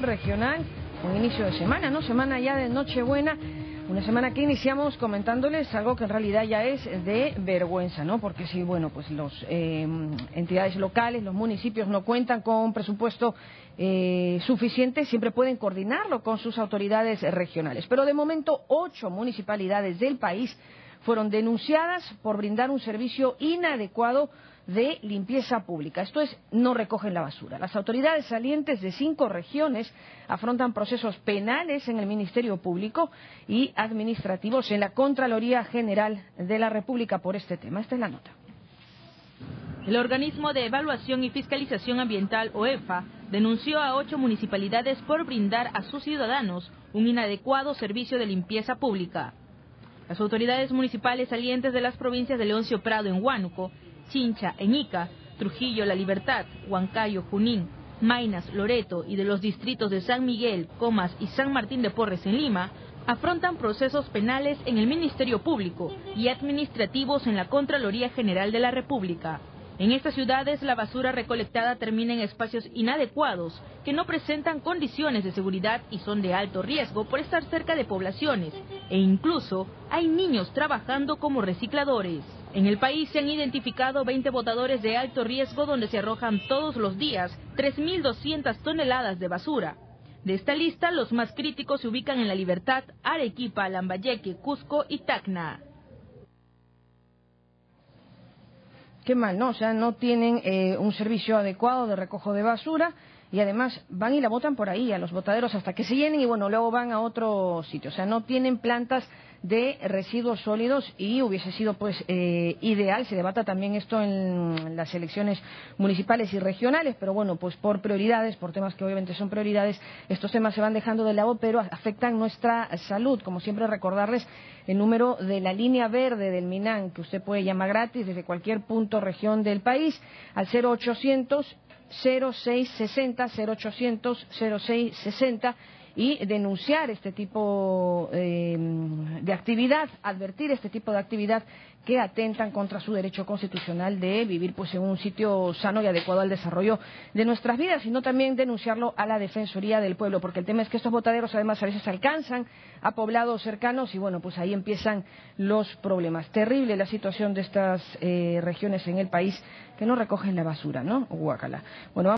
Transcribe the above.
regional, un inicio de semana, ¿no? Semana ya de Nochebuena, una semana que iniciamos comentándoles algo que en realidad ya es de vergüenza, ¿no? Porque si, bueno, pues las eh, entidades locales, los municipios no cuentan con presupuesto eh, suficiente, siempre pueden coordinarlo con sus autoridades regionales. Pero de momento, ocho municipalidades del país fueron denunciadas por brindar un servicio inadecuado de limpieza pública. Esto es, no recogen la basura. Las autoridades salientes de cinco regiones afrontan procesos penales en el Ministerio Público y administrativos en la Contraloría General de la República por este tema. Esta es la nota. El organismo de evaluación y fiscalización ambiental, OEFA, denunció a ocho municipalidades por brindar a sus ciudadanos un inadecuado servicio de limpieza pública. Las autoridades municipales salientes de las provincias de Leoncio Prado en Huánuco Chincha, en Ica, Trujillo, La Libertad, Huancayo, Junín, Mainas, Loreto y de los distritos de San Miguel, Comas y San Martín de Porres en Lima, afrontan procesos penales en el Ministerio Público y administrativos en la Contraloría General de la República. En estas ciudades la basura recolectada termina en espacios inadecuados que no presentan condiciones de seguridad y son de alto riesgo por estar cerca de poblaciones e incluso hay niños trabajando como recicladores. En el país se han identificado 20 botadores de alto riesgo donde se arrojan todos los días 3.200 toneladas de basura. De esta lista, los más críticos se ubican en La Libertad, Arequipa, Lambayeque, Cusco y Tacna. Qué mal, ¿no? O sea, no tienen eh, un servicio adecuado de recojo de basura y además van y la botan por ahí, a los botaderos hasta que se llenen y bueno, luego van a otro sitio. O sea, no tienen plantas de residuos sólidos y hubiese sido pues eh, ideal, se debata también esto en las elecciones municipales y regionales, pero bueno, pues por prioridades, por temas que obviamente son prioridades, estos temas se van dejando de lado, pero afectan nuestra salud. Como siempre, recordarles el número de la línea verde del MINAN, que usted puede llamar gratis desde cualquier punto, región del país, al 0800 0660 0800 0660 y denunciar este tipo eh, de actividad, advertir este tipo de actividad que atentan contra su derecho constitucional de vivir pues en un sitio sano y adecuado al desarrollo de nuestras vidas, sino también denunciarlo a la Defensoría del Pueblo, porque el tema es que estos botaderos además a veces alcanzan a poblados cercanos y bueno, pues ahí empiezan los problemas. Terrible la situación de estas eh, regiones en el país que no recogen la basura, ¿no? Guacala. Bueno,